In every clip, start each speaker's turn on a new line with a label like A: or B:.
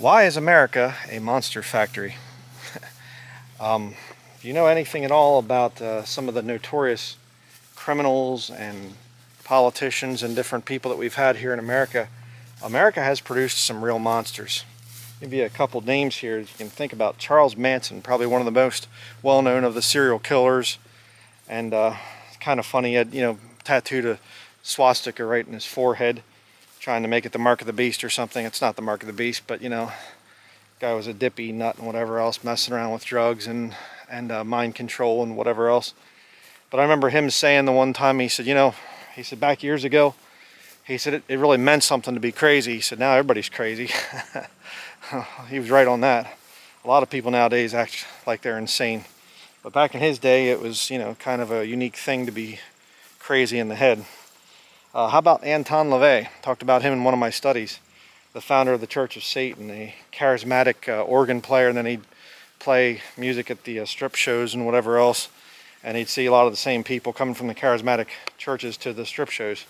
A: Why is America a monster factory? um, if you know anything at all about uh, some of the notorious criminals and politicians and different people that we've had here in America, America has produced some real monsters. Maybe a couple names here you can think about. Charles Manson, probably one of the most well-known of the serial killers. And uh, kind of funny, he had, you know, tattooed a swastika right in his forehead trying to make it the mark of the beast or something. It's not the mark of the beast, but you know, guy was a dippy nut and whatever else, messing around with drugs and and uh, mind control and whatever else. But I remember him saying the one time he said, you know, he said back years ago, he said it, it really meant something to be crazy. He said now everybody's crazy. he was right on that. A lot of people nowadays act like they're insane. But back in his day, it was, you know, kind of a unique thing to be crazy in the head. Uh, how about Anton LaVey? Talked about him in one of my studies. The founder of the Church of Satan, a charismatic uh, organ player, and then he'd play music at the uh, strip shows and whatever else. And he'd see a lot of the same people coming from the charismatic churches to the strip shows,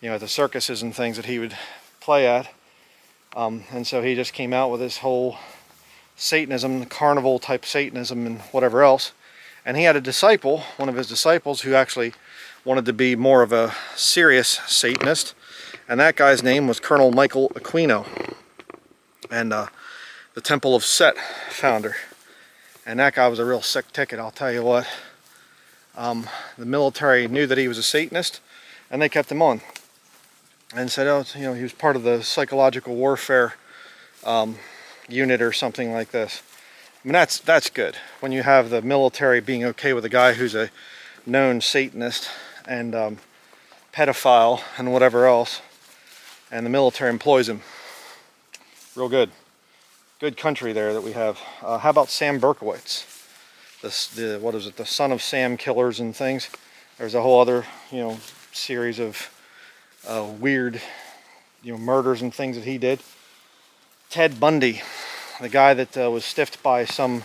A: you know, at the circuses and things that he would play at. Um, and so he just came out with this whole Satanism, carnival type Satanism, and whatever else. And he had a disciple, one of his disciples, who actually wanted to be more of a serious Satanist. And that guy's name was Colonel Michael Aquino. And uh, the Temple of Set founder. And that guy was a real sick ticket, I'll tell you what. Um, the military knew that he was a Satanist, and they kept him on. And said, oh, you know, he was part of the psychological warfare um, unit or something like this. I mean, that's, that's good. When you have the military being okay with a guy who's a known Satanist and um, pedophile and whatever else, and the military employs him. Real good. Good country there that we have. Uh, how about Sam Berkowitz? The, what is it, the son of Sam killers and things. There's a whole other, you know, series of uh, weird, you know, murders and things that he did. Ted Bundy, the guy that uh, was stiffed by some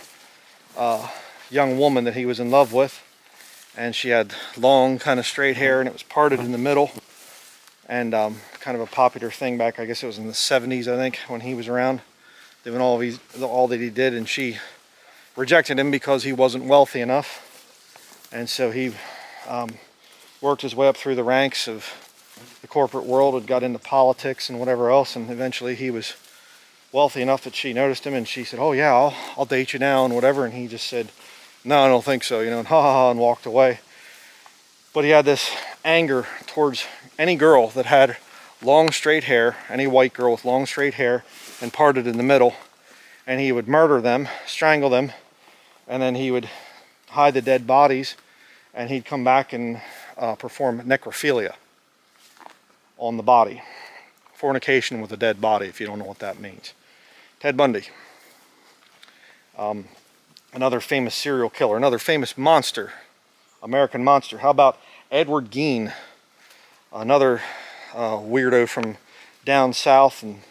A: uh, young woman that he was in love with and she had long kind of straight hair and it was parted in the middle. And um, kind of a popular thing back I guess it was in the 70s I think when he was around doing all these all that he did. And she rejected him because he wasn't wealthy enough. And so he um, worked his way up through the ranks of the corporate world and got into politics and whatever else. And eventually he was wealthy enough that she noticed him and she said oh yeah I'll, I'll date you now and whatever. And he just said no, I don't think so, you know, and ha ha ha, and walked away. But he had this anger towards any girl that had long straight hair, any white girl with long straight hair and parted in the middle. And he would murder them, strangle them, and then he would hide the dead bodies and he'd come back and uh, perform necrophilia on the body. Fornication with a dead body, if you don't know what that means. Ted Bundy. Um, another famous serial killer, another famous monster, American monster. How about Edward Gein, another uh, weirdo from down south, and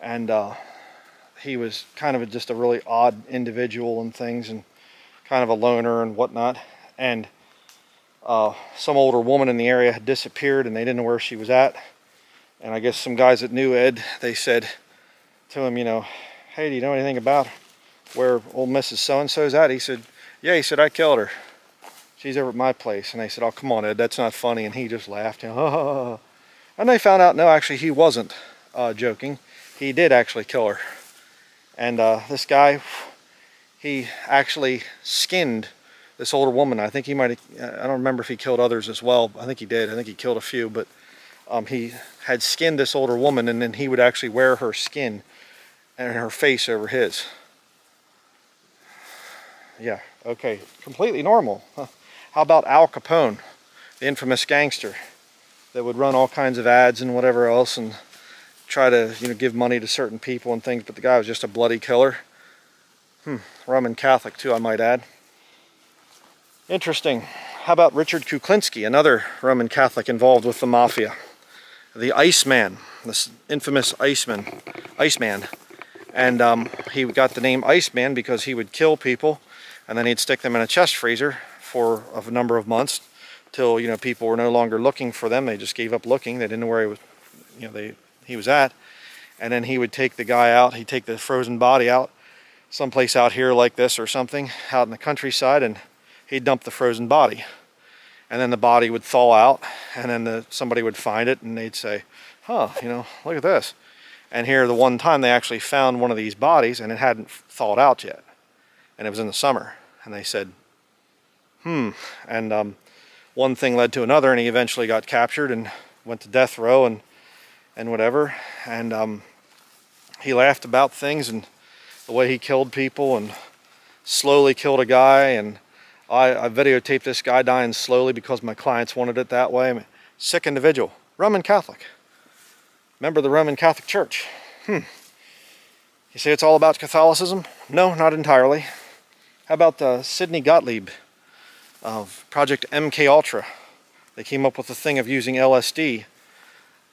A: and uh, he was kind of just a really odd individual and things, and kind of a loner and whatnot. And uh, some older woman in the area had disappeared, and they didn't know where she was at. And I guess some guys that knew Ed, they said to him, you know, hey, do you know anything about where old Mrs. So-and-so's at? He said, yeah, he said, I killed her. She's over at my place. And they said, oh, come on, Ed, that's not funny. And he just laughed. You know, and they found out, no, actually, he wasn't uh, joking. He did actually kill her. And uh, this guy, he actually skinned this older woman. I think he might have, I don't remember if he killed others as well. I think he did. I think he killed a few. But um, he had skinned this older woman and then he would actually wear her skin and her face over his yeah, okay, completely normal. How about Al Capone, the infamous gangster that would run all kinds of ads and whatever else and try to, you know, give money to certain people and things, but the guy was just a bloody killer. Hmm, Roman Catholic too, I might add. Interesting. How about Richard Kuklinski, another Roman Catholic involved with the mafia? The Iceman, this infamous Iceman, Iceman. And um, he got the name Iceman because he would kill people and then he'd stick them in a chest freezer for a number of months till you know people were no longer looking for them they just gave up looking they didn't know where he was you know they he was at and then he would take the guy out. He'd take the frozen body out, someplace out here like this or something, out in the countryside, and he'd dump the frozen body. And then the body would thaw out, and then the, somebody would find it, and they'd say, huh, you know, look at this. And here, the one time they actually found one of these bodies, and it hadn't thawed out yet. And it was in the summer. And they said, hmm. And um, one thing led to another, and he eventually got captured and went to death row and, and whatever. And um, he laughed about things and the way he killed people and slowly killed a guy. And I, I videotaped this guy dying slowly because my clients wanted it that way. I mean, sick individual, Roman Catholic member of the Roman Catholic Church. Hmm. You say it's all about Catholicism? No, not entirely. How about uh, Sidney Gottlieb of Project MK Ultra? They came up with the thing of using LSD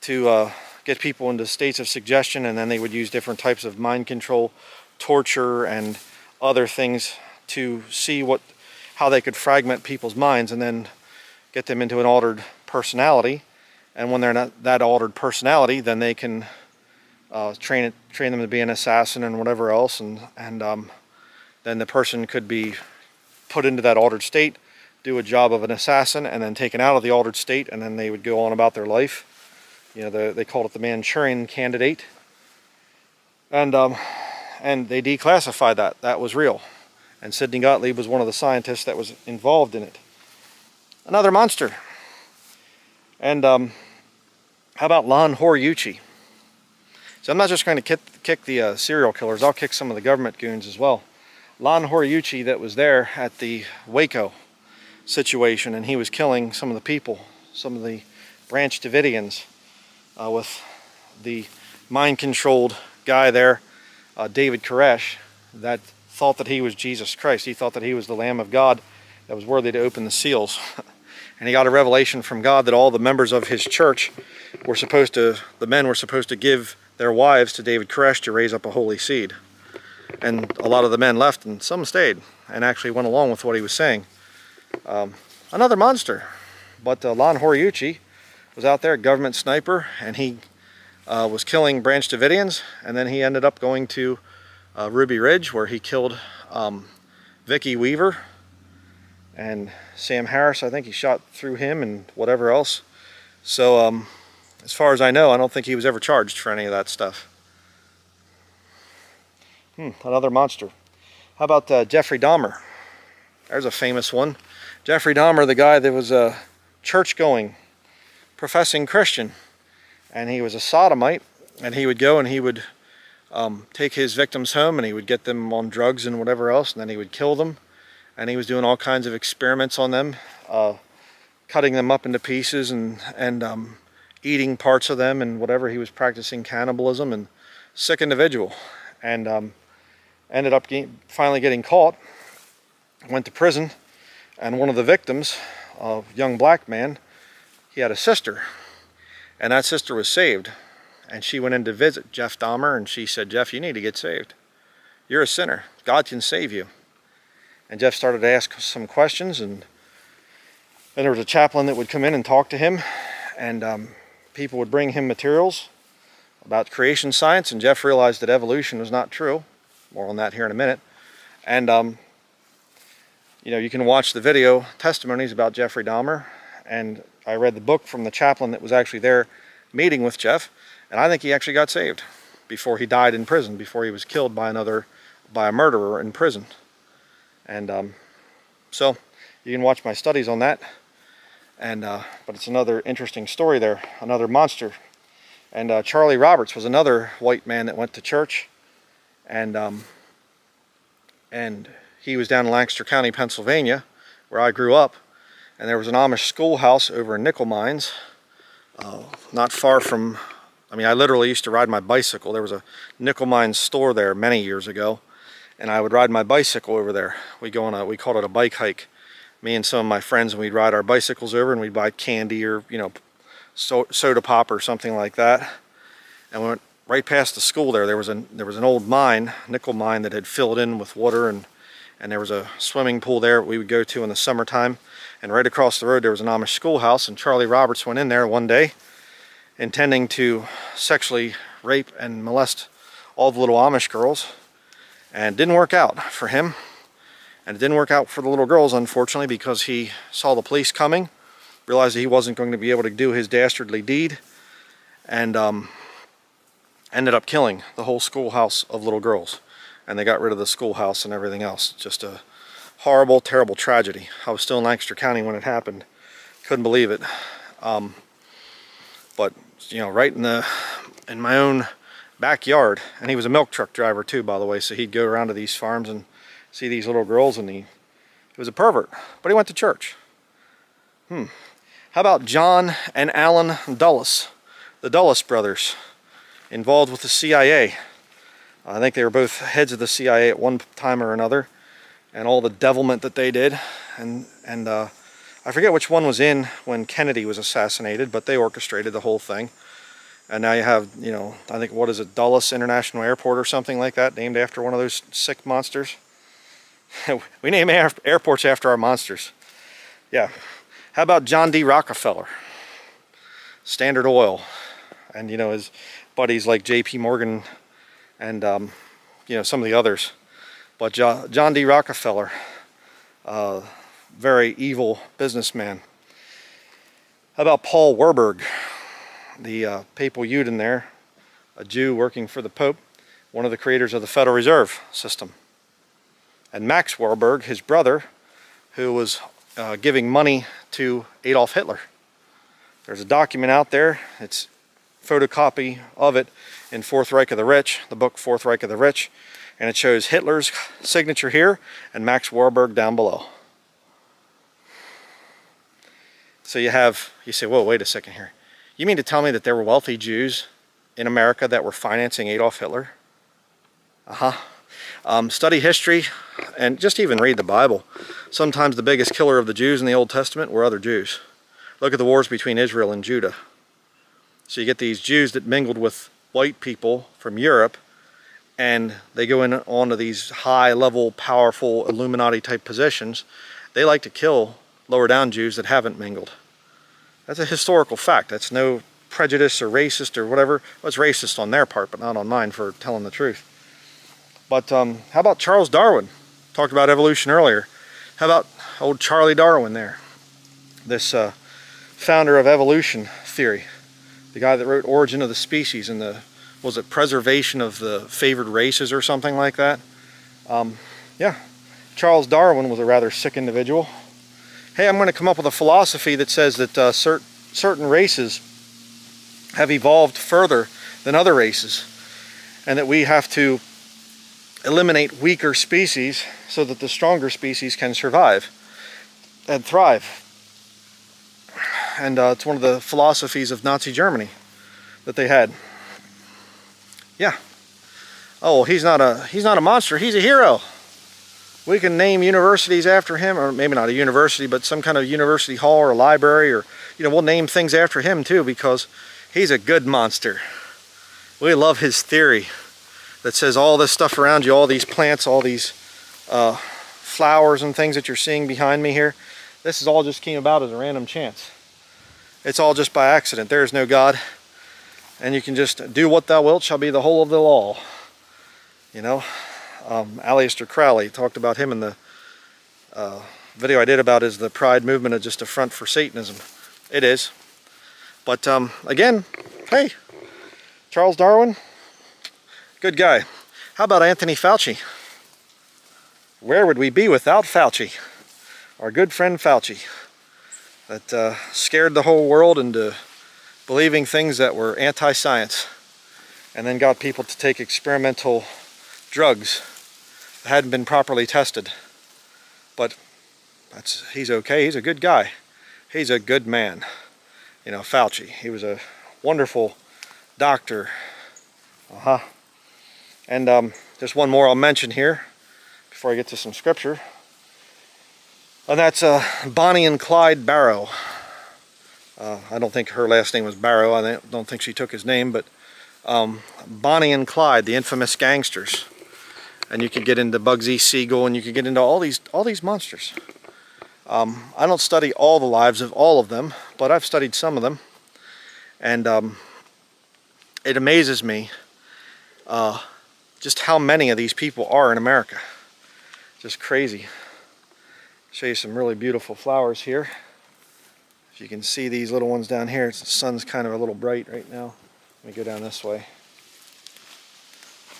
A: to uh, get people into states of suggestion, and then they would use different types of mind control, torture, and other things to see what how they could fragment people's minds and then get them into an altered personality and when they're not that altered personality, then they can uh, train it, train them to be an assassin and whatever else, and and um, then the person could be put into that altered state, do a job of an assassin, and then taken out of the altered state, and then they would go on about their life. You know, the, they called it the Manchurian Candidate, and um, and they declassified that. That was real, and Sidney Gottlieb was one of the scientists that was involved in it. Another monster. And um, how about Lon Horiuchi? So I'm not just going to kick, kick the uh, serial killers, I'll kick some of the government goons as well. Lon Horiuchi that was there at the Waco situation and he was killing some of the people, some of the Branch Davidians uh, with the mind-controlled guy there, uh, David Koresh, that thought that he was Jesus Christ. He thought that he was the Lamb of God that was worthy to open the seals. and he got a revelation from God that all the members of his church were supposed to, the men were supposed to give their wives to David Koresh to raise up a holy seed. And a lot of the men left and some stayed and actually went along with what he was saying. Um, another monster. But uh, Lon Horiuchi was out there, government sniper, and he uh, was killing Branch Davidians, and then he ended up going to uh, Ruby Ridge where he killed um, Vicki Weaver, and Sam Harris, I think he shot through him and whatever else. So um, as far as I know, I don't think he was ever charged for any of that stuff. Hmm, another monster. How about uh, Jeffrey Dahmer? There's a famous one. Jeffrey Dahmer, the guy that was a church-going, professing Christian, and he was a sodomite, and he would go and he would um, take his victims home and he would get them on drugs and whatever else, and then he would kill them and he was doing all kinds of experiments on them, uh, cutting them up into pieces and and um, eating parts of them and whatever. He was practicing cannibalism and sick individual, and um, ended up finally getting caught. Went to prison, and one of the victims, a young black man, he had a sister, and that sister was saved, and she went in to visit Jeff Dahmer, and she said, "Jeff, you need to get saved. You're a sinner. God can save you." And Jeff started to ask some questions and then there was a chaplain that would come in and talk to him and um, people would bring him materials about creation science and Jeff realized that evolution was not true. More on that here in a minute. And um, you know, you can watch the video testimonies about Jeffrey Dahmer and I read the book from the chaplain that was actually there meeting with Jeff and I think he actually got saved before he died in prison, before he was killed by another, by a murderer in prison. And um, so you can watch my studies on that. And uh, but it's another interesting story there, another monster. And uh, Charlie Roberts was another white man that went to church, and um, and he was down in Lancaster County, Pennsylvania, where I grew up. And there was an Amish schoolhouse over in Nickel Mines, uh, not far from. I mean, I literally used to ride my bicycle. There was a Nickel Mines store there many years ago and I would ride my bicycle over there. We go on a, we called it a bike hike. Me and some of my friends, and we'd ride our bicycles over and we'd buy candy or, you know, so, soda pop or something like that. And we went right past the school there. There was, a, there was an old mine, nickel mine that had filled in with water and, and there was a swimming pool there we would go to in the summertime. And right across the road there was an Amish schoolhouse and Charlie Roberts went in there one day intending to sexually rape and molest all the little Amish girls. And didn't work out for him. And it didn't work out for the little girls, unfortunately, because he saw the police coming, realized that he wasn't going to be able to do his dastardly deed, and um, ended up killing the whole schoolhouse of little girls. And they got rid of the schoolhouse and everything else. Just a horrible, terrible tragedy. I was still in Lancaster County when it happened. Couldn't believe it. Um, but, you know, right in the in my own backyard. And he was a milk truck driver too, by the way. So he'd go around to these farms and see these little girls and he, he was a pervert, but he went to church. Hmm. How about John and Allen Dulles, the Dulles brothers, involved with the CIA. I think they were both heads of the CIA at one time or another, and all the devilment that they did. And, and uh, I forget which one was in when Kennedy was assassinated, but they orchestrated the whole thing. And now you have, you know, I think, what is it, Dulles International Airport or something like that, named after one of those sick monsters. we name air airports after our monsters. Yeah. How about John D. Rockefeller? Standard Oil. And, you know, his buddies like J.P. Morgan and, um, you know, some of the others. But John D. Rockefeller, uh, very evil businessman. How about Paul Warburg? the uh, papal in there, a Jew working for the Pope, one of the creators of the Federal Reserve System. And Max Warburg, his brother, who was uh, giving money to Adolf Hitler. There's a document out there, it's photocopy of it in Fourth Reich of the Rich, the book Fourth Reich of the Rich, and it shows Hitler's signature here and Max Warburg down below. So you have, you say, whoa, wait a second here. You mean to tell me that there were wealthy Jews in America that were financing Adolf Hitler? Uh-huh. Um, study history and just even read the Bible. Sometimes the biggest killer of the Jews in the Old Testament were other Jews. Look at the wars between Israel and Judah. So you get these Jews that mingled with white people from Europe and they go in onto these high level, powerful Illuminati type positions. They like to kill lower down Jews that haven't mingled. That's a historical fact. That's no prejudice or racist or whatever. Well, it's racist on their part, but not on mine for telling the truth. But um, how about Charles Darwin? Talked about evolution earlier. How about old Charlie Darwin there? This uh, founder of evolution theory. The guy that wrote Origin of the Species and the, was it preservation of the favored races or something like that? Um, yeah, Charles Darwin was a rather sick individual hey, I'm going to come up with a philosophy that says that uh, cert certain races have evolved further than other races and that we have to eliminate weaker species so that the stronger species can survive and thrive. And uh, it's one of the philosophies of Nazi Germany that they had. Yeah. Oh, he's not a he's not a monster. He's a hero we can name universities after him, or maybe not a university, but some kind of university hall or a library, or, you know, we'll name things after him too, because he's a good monster. We love his theory that says all this stuff around you, all these plants, all these uh, flowers and things that you're seeing behind me here, this is all just came about as a random chance. It's all just by accident. There is no God. And you can just do what thou wilt shall be the whole of the law. You know, um, Aleister Crowley talked about him in the uh, video I did about is the pride movement is just a front for Satanism. It is. But um, again, hey, Charles Darwin, good guy. How about Anthony Fauci? Where would we be without Fauci? Our good friend Fauci that uh, scared the whole world into believing things that were anti-science and then got people to take experimental drugs that hadn't been properly tested. But that's he's okay. He's a good guy. He's a good man. You know, Fauci. He was a wonderful doctor. Uh-huh. And um, just one more I'll mention here before I get to some scripture. And that's uh, Bonnie and Clyde Barrow. Uh, I don't think her last name was Barrow. I don't think she took his name, but um, Bonnie and Clyde, the infamous gangsters and you can get into Bugsy Siegel and you can get into all these all these monsters. Um, I don't study all the lives of all of them, but I've studied some of them. And um, it amazes me uh, just how many of these people are in America. Just crazy. Show you some really beautiful flowers here. If you can see these little ones down here, the sun's kind of a little bright right now. Let me go down this way.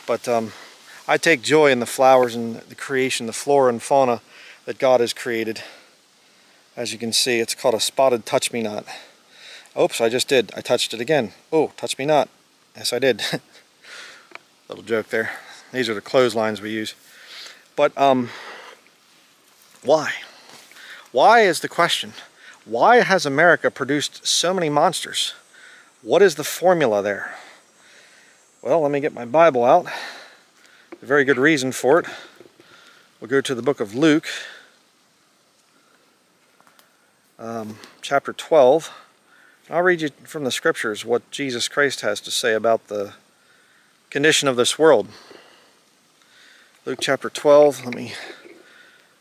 A: But um, I take joy in the flowers and the creation, the flora and fauna that God has created. As you can see, it's called a spotted touch-me-not. Oops, I just did. I touched it again. Oh, touch me not. Yes, I did. Little joke there. These are the clotheslines we use. But, um, why? Why is the question. Why has America produced so many monsters? What is the formula there? Well, let me get my Bible out. A very good reason for it. We'll go to the book of Luke, um, chapter 12. I'll read you from the scriptures what Jesus Christ has to say about the condition of this world. Luke chapter 12, let me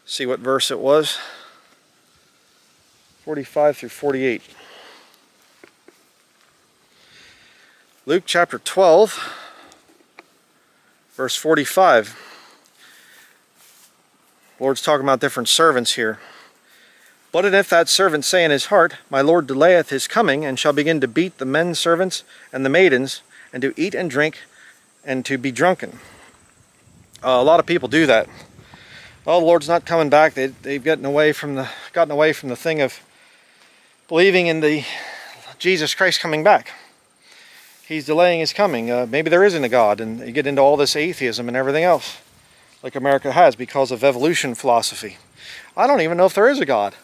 A: see what verse it was. 45 through 48. Luke chapter 12, verse 45. Lord's talking about different servants here. But if that servant say in his heart, My Lord delayeth his coming, and shall begin to beat the men servants and the maidens, and to eat and drink, and to be drunken. Uh, a lot of people do that. Oh, the Lord's not coming back. They, they've gotten away from the gotten away from the thing of believing in the Jesus Christ coming back he's delaying his coming. Uh, maybe there isn't a God, and you get into all this atheism and everything else, like America has because of evolution philosophy. I don't even know if there is a God.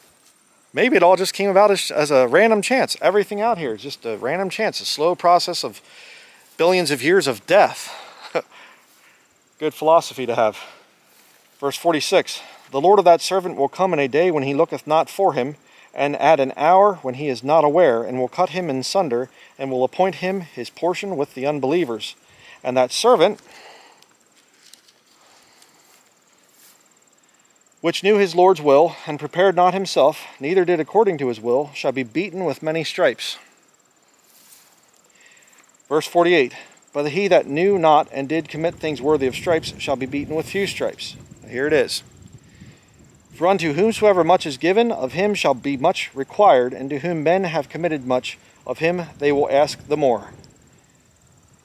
A: Maybe it all just came about as, as a random chance. Everything out here is just a random chance, a slow process of billions of years of death. Good philosophy to have. Verse 46 The Lord of that servant will come in a day when he looketh not for him, and at an hour when he is not aware, and will cut him in sunder, and will appoint him his portion with the unbelievers. And that servant, which knew his Lord's will, and prepared not himself, neither did according to his will, shall be beaten with many stripes. Verse 48 But he that knew not and did commit things worthy of stripes shall be beaten with few stripes. Here it is. For unto whomsoever much is given, of him shall be much required, and to whom men have committed much, of him they will ask the more.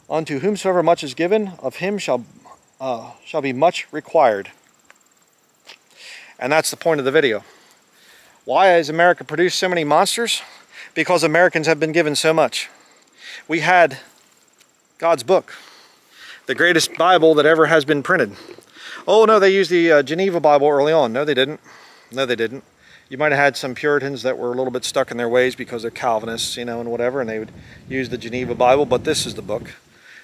A: Unto whomsoever much is given, of him shall, uh, shall be much required. And that's the point of the video. Why has America produced so many monsters? Because Americans have been given so much. We had God's book, the greatest Bible that ever has been printed. Oh, no, they used the uh, Geneva Bible early on. No, they didn't. No, they didn't. You might have had some Puritans that were a little bit stuck in their ways because they're Calvinists, you know, and whatever, and they would use the Geneva Bible, but this is the book.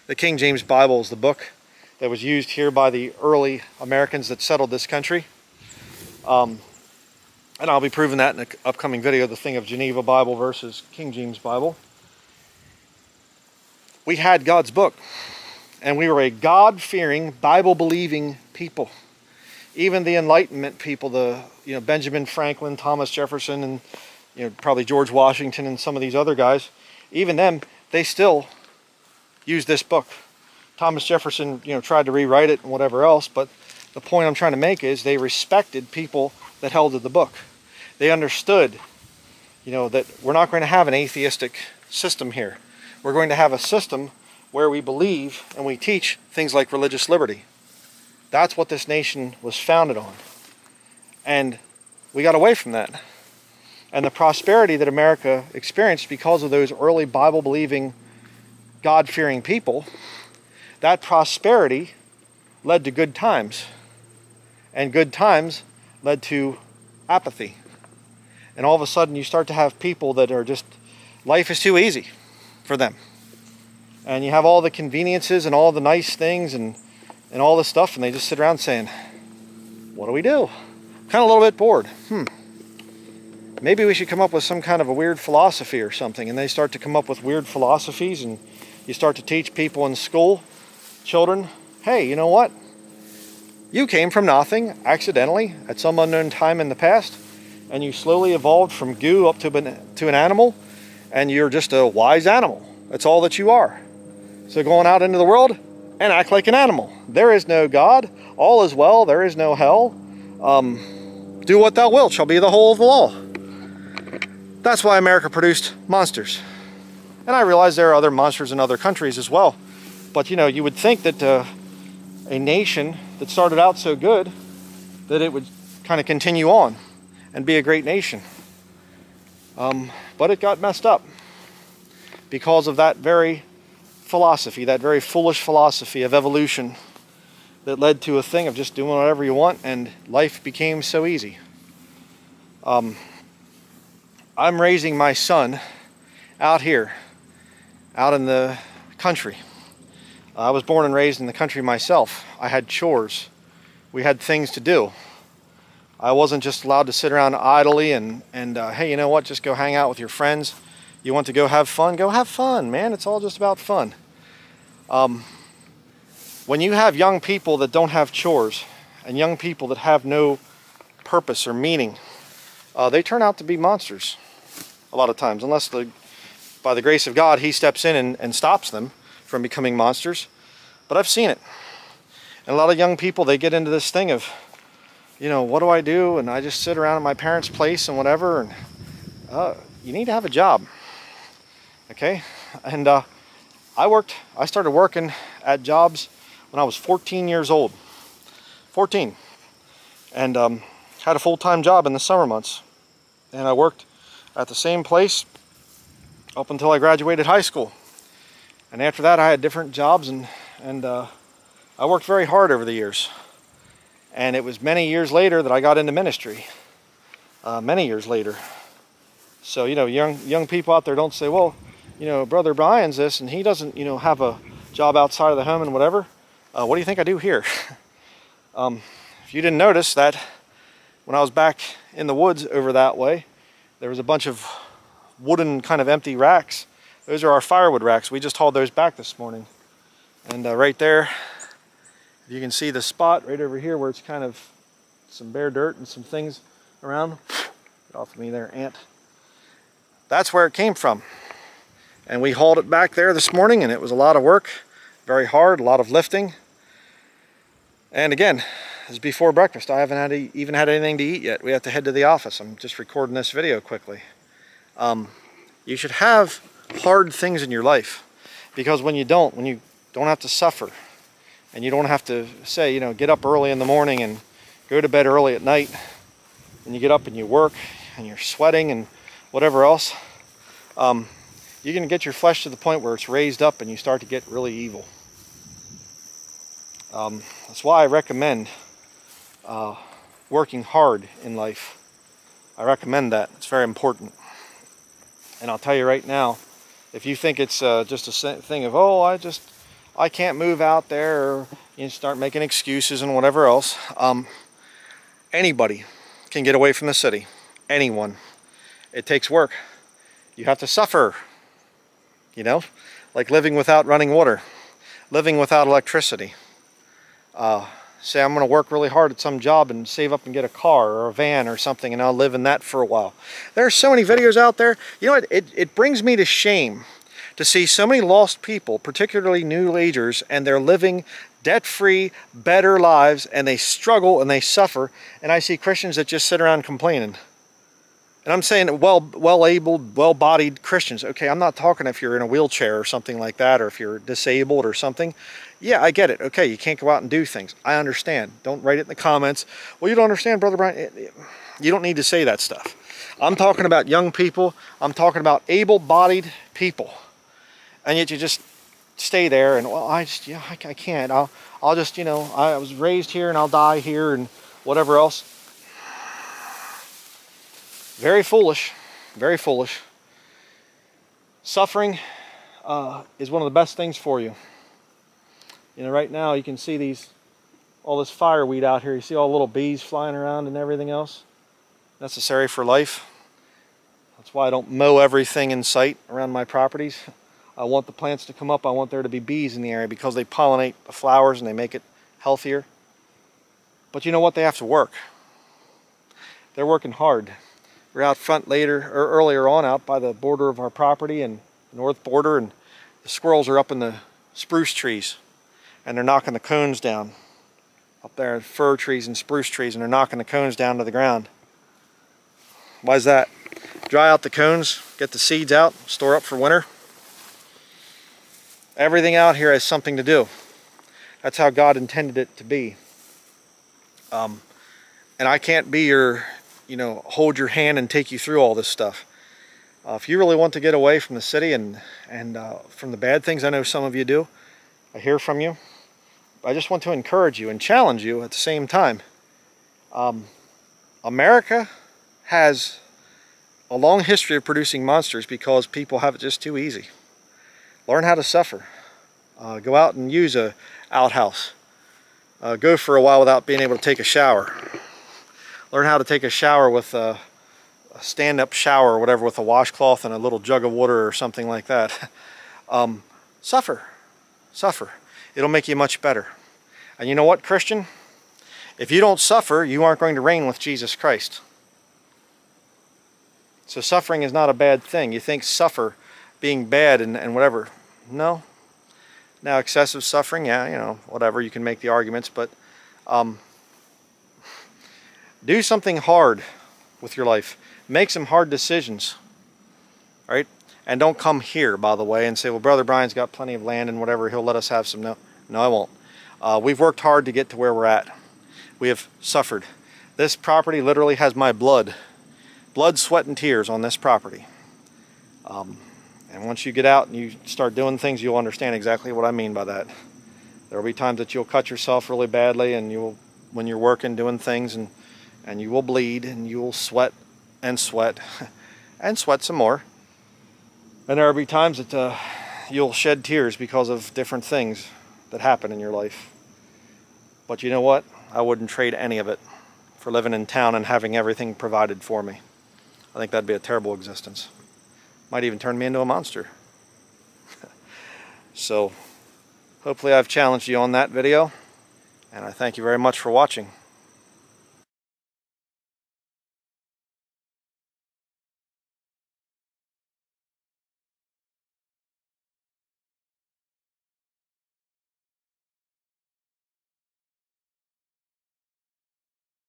A: The King James Bible is the book that was used here by the early Americans that settled this country. Um, and I'll be proving that in an upcoming video, the thing of Geneva Bible versus King James Bible. We had God's book and we were a God-fearing, Bible-believing people. Even the Enlightenment people, the you know Benjamin Franklin, Thomas Jefferson, and you know probably George Washington and some of these other guys, even them, they still use this book. Thomas Jefferson, you know, tried to rewrite it and whatever else, but the point I'm trying to make is they respected people that held to the book. They understood, you know, that we're not going to have an atheistic system here. We're going to have a system where we believe and we teach things like religious liberty. That's what this nation was founded on. And we got away from that. And the prosperity that America experienced because of those early Bible believing, God fearing people, that prosperity led to good times. And good times led to apathy. And all of a sudden, you start to have people that are just, life is too easy for them and you have all the conveniences and all the nice things and and all this stuff and they just sit around saying what do we do? Kind of a little bit bored. Hmm. Maybe we should come up with some kind of a weird philosophy or something. And they start to come up with weird philosophies and you start to teach people in school children hey you know what? You came from nothing accidentally at some unknown time in the past and you slowly evolved from goo up to, to an animal and you're just a wise animal. That's all that you are So going out into the world and act like an animal. There is no God. All is well. There is no hell. Um, do what thou wilt shall be the whole of the law. That's why America produced monsters. And I realize there are other monsters in other countries as well. But you know, you would think that uh, a nation that started out so good, that it would kind of continue on and be a great nation. Um, but it got messed up because of that very philosophy, that very foolish philosophy of evolution that led to a thing of just doing whatever you want and life became so easy. Um, I'm raising my son out here, out in the country. I was born and raised in the country myself. I had chores. We had things to do. I wasn't just allowed to sit around idly and, and uh, hey, you know what, just go hang out with your friends. You want to go have fun? Go have fun, man. It's all just about fun. Um, when you have young people that don't have chores and young people that have no purpose or meaning, uh, they turn out to be monsters a lot of times, unless the, by the grace of God, He steps in and, and stops them from becoming monsters. But I've seen it. And a lot of young people, they get into this thing of, you know, what do I do? And I just sit around at my parents' place and whatever. And uh, you need to have a job. Okay? And uh, I worked, I started working at jobs when I was 14 years old. 14. And um, had a full-time job in the summer months. And I worked at the same place up until I graduated high school. And after that, I had different jobs and, and uh, I worked very hard over the years. And it was many years later that I got into ministry. Uh, many years later. So, you know, young young people out there don't say, well, you know, Brother Bryan's this and he doesn't, you know, have a job outside of the home and whatever. Uh, what do you think I do here? um, if you didn't notice that when I was back in the woods over that way, there was a bunch of wooden kind of empty racks. Those are our firewood racks. We just hauled those back this morning. And uh, right there, if you can see the spot right over here where it's kind of some bare dirt and some things around. Get off of me there, ant. That's where it came from. And we hauled it back there this morning and it was a lot of work, very hard, a lot of lifting. And again, it's before breakfast. I haven't had even had anything to eat yet. We have to head to the office. I'm just recording this video quickly. Um, you should have hard things in your life because when you don't, when you don't have to suffer, and you don't have to say, you know, get up early in the morning and go to bed early at night, and you get up and you work and you're sweating and whatever else, um, you're going to get your flesh to the point where it's raised up and you start to get really evil. Um, that's why I recommend uh, working hard in life. I recommend that. It's very important. And I'll tell you right now, if you think it's uh, just a thing of, oh, I just I can't move out there or you start making excuses and whatever else. Um, anybody can get away from the city. Anyone. It takes work. You have to suffer. You know, like living without running water, living without electricity. Uh, say I'm going to work really hard at some job and save up and get a car or a van or something and I'll live in that for a while. There are so many videos out there. You know what? It, it brings me to shame to see so many lost people, particularly new agers, and they're living debt-free, better lives, and they struggle and they suffer. And I see Christians that just sit around complaining. And I'm saying well, well-abled, well-bodied Christians. Okay, I'm not talking if you're in a wheelchair or something like that, or if you're disabled or something. Yeah, I get it. Okay, you can't go out and do things. I understand. Don't write it in the comments. Well, you don't understand, Brother Bryan. You don't need to say that stuff. I'm talking about young people. I'm talking about able-bodied people and yet you just stay there and well I just yeah I, I can't I'll I'll just you know I was raised here and I'll die here and whatever else very foolish very foolish suffering uh, is one of the best things for you you know right now you can see these all this fireweed out here you see all the little bees flying around and everything else necessary for life that's why I don't mow everything in sight around my properties I want the plants to come up. I want there to be bees in the area because they pollinate the flowers and they make it healthier. But you know what? They have to work. They're working hard. We're out front later or earlier on out by the border of our property and north border and the squirrels are up in the spruce trees and they're knocking the cones down. Up there, in fir trees and spruce trees, and they're knocking the cones down to the ground. Why is that? Dry out the cones, get the seeds out, store up for winter. Everything out here has something to do. That's how God intended it to be. Um, and I can't be your, you know, hold your hand and take you through all this stuff. Uh, if you really want to get away from the city and, and uh, from the bad things, I know some of you do, I hear from you. I just want to encourage you and challenge you at the same time. Um, America has a long history of producing monsters because people have it just too easy. Learn how to suffer. Uh, go out and use a outhouse. Uh, go for a while without being able to take a shower. Learn how to take a shower with a, a stand-up shower or whatever with a washcloth and a little jug of water or something like that. Um, suffer. Suffer. It'll make you much better. And you know what, Christian? If you don't suffer, you aren't going to reign with Jesus Christ. So suffering is not a bad thing. You think suffer being bad and, and whatever. No. Now excessive suffering, yeah, you know, whatever, you can make the arguments, but um, do something hard with your life. Make some hard decisions, right? And don't come here, by the way, and say, well, Brother Bryan's got plenty of land and whatever, he'll let us have some. No, no, I won't. Uh, we've worked hard to get to where we're at. We have suffered. This property literally has my blood. Blood, sweat, and tears on this property. Um, and once you get out and you start doing things, you'll understand exactly what I mean by that. There will be times that you'll cut yourself really badly and you'll, when you're working, doing things, and, and you will bleed and you will sweat and sweat and sweat some more. And there will be times that uh, you'll shed tears because of different things that happen in your life. But you know what? I wouldn't trade any of it for living in town and having everything provided for me. I think that'd be a terrible existence. Might even turn me into a monster. so, hopefully I've challenged you on that video. And I thank you very much for watching.